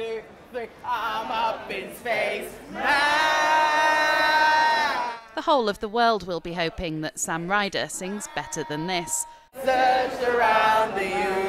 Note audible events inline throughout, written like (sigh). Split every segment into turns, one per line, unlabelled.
two, three, I'm up in space
now. The whole of the world will be hoping that Sam Ryder sings better than this.
Search around the universe.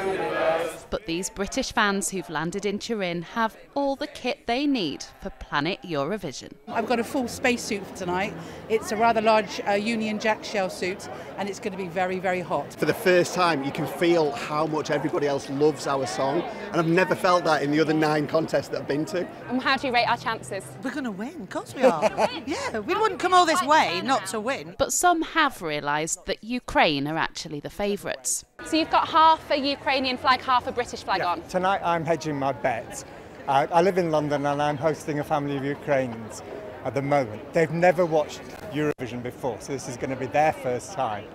But these British fans who've landed in Turin have all the kit they need for Planet Eurovision.
I've got a full spacesuit for tonight. It's a rather large uh, Union Jack shell suit and it's going to be very, very hot.
For the first time, you can feel how much everybody else loves our song, and I've never felt that in the other nine contests that I've been to.
And how do you rate our chances?
We're going to win, of course we (laughs) are. yeah, we wouldn't come all this way not to win.
But some have realised that Ukraine are actually the favourites.
So you've got half a Ukrainian flag, half a British flag
yeah.
on?
Tonight I'm hedging my bet. Uh, I live in London and I'm hosting a family of Ukrainians at the moment. They've never watched Eurovision before, so this is going to be their first time.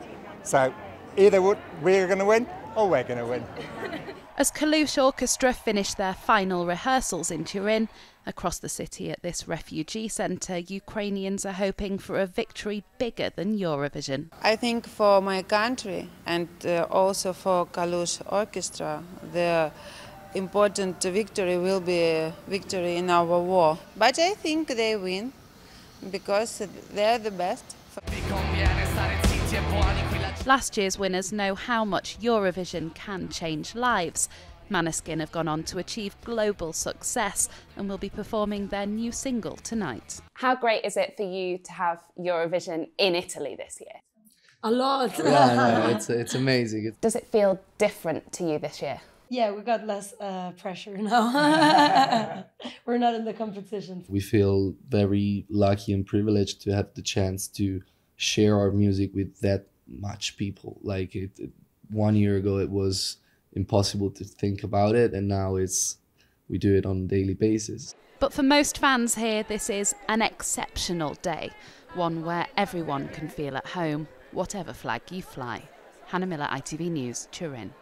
So either we're going to win or we're going to win. (laughs)
As Kalush Orchestra finished their final rehearsals in Turin, across the city at this refugee centre, Ukrainians are hoping for a victory bigger than Eurovision.
I think for my country and uh, also for Kalush Orchestra, the important victory will be a victory in our war. But I think they win because they're the best.
Last year's winners know how much Eurovision can change lives. Måneskin have gone on to achieve global success and will be performing their new single tonight.
How great is it for you to have Eurovision in Italy this year?
A lot.
yeah, no, it's it's amazing. (laughs)
Does it feel different to you this year?
Yeah, we got less uh, pressure now. (laughs) We're not in the competition.
We feel very lucky and privileged to have the chance to share our music with that much people. Like it, it one year ago, it was impossible to think about it, and now it's we do it on a daily basis.
But for most fans here, this is an exceptional day, one where everyone can feel at home, whatever flag you fly. Hannah Miller, ITV News, Turin.